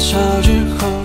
小时候